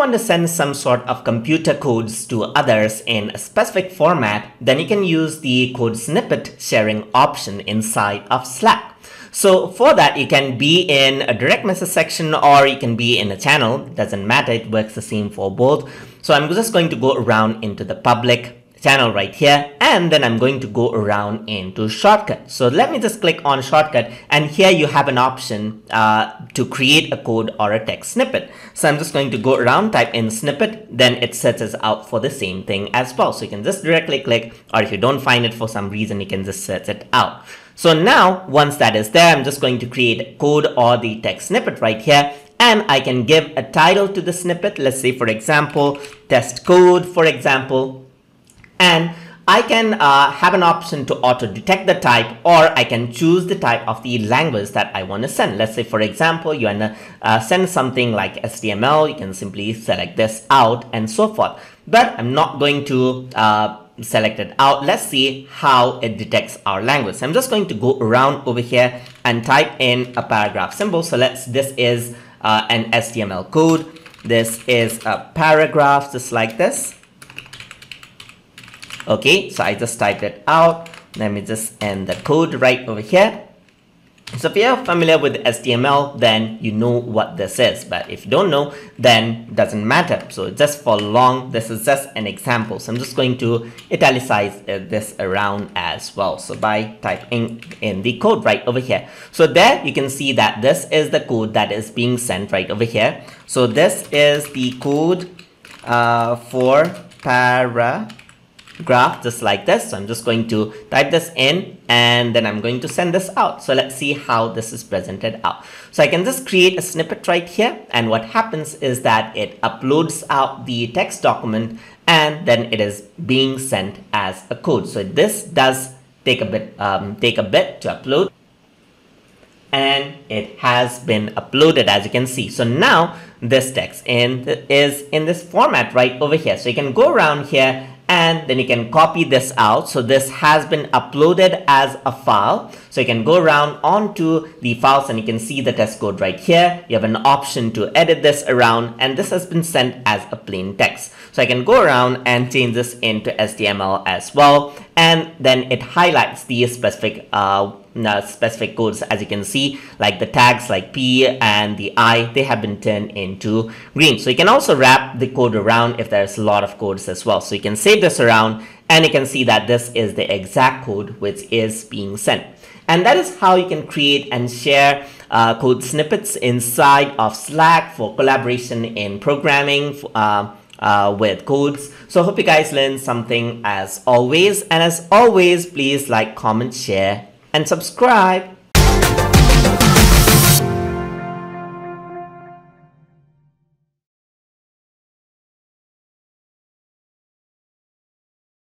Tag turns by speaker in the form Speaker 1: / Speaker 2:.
Speaker 1: want to send some sort of computer codes to others in a specific format, then you can use the code snippet sharing option inside of Slack. So for that, you can be in a direct message section or you can be in a channel. Doesn't matter. It works the same for both. So I'm just going to go around into the public channel right here and then I'm going to go around into shortcut. So let me just click on shortcut and here you have an option uh, to create a code or a text snippet. So I'm just going to go around type in snippet then it sets us out for the same thing as well. So you can just directly click or if you don't find it for some reason you can just search it out. So now once that is there I'm just going to create code or the text snippet right here and I can give a title to the snippet. Let's say for example test code for example and I can uh, have an option to auto detect the type or I can choose the type of the language that I want to send. Let's say for example you want to uh, send something like HTML you can simply select this out and so forth but I'm not going to uh, select it out. Let's see how it detects our language. I'm just going to go around over here and type in a paragraph symbol. So let's this is uh, an HTML code. This is a paragraph just like this. Okay, so I just typed it out. Let me just end the code right over here. So if you're familiar with HTML, then you know what this is. But if you don't know, then it doesn't matter. So just for long, this is just an example. So I'm just going to italicize uh, this around as well. So by typing in the code right over here. So there you can see that this is the code that is being sent right over here. So this is the code uh, for para graph just like this. So I'm just going to type this in and then I'm going to send this out. So let's see how this is presented out. So I can just create a snippet right here. And what happens is that it uploads out the text document and then it is being sent as a code. So this does take a bit, um, take a bit to upload and it has been uploaded as you can see. So now this text in is in this format right over here. So you can go around here and then you can copy this out. So this has been uploaded as a file. So you can go around onto the files and you can see the test code right here. You have an option to edit this around and this has been sent as a plain text. So I can go around and change this into HTML as well. And then it highlights the specific uh, uh, specific codes as you can see like the tags like P and the I they have been turned into green so you can also wrap the code around if there's a lot of codes as well so you can save this around and you can see that this is the exact code which is being sent and that is how you can create and share uh, code snippets inside of Slack for collaboration in programming uh, uh, with codes. So hope you guys learned something as always. And as always, please like, comment, share, and subscribe.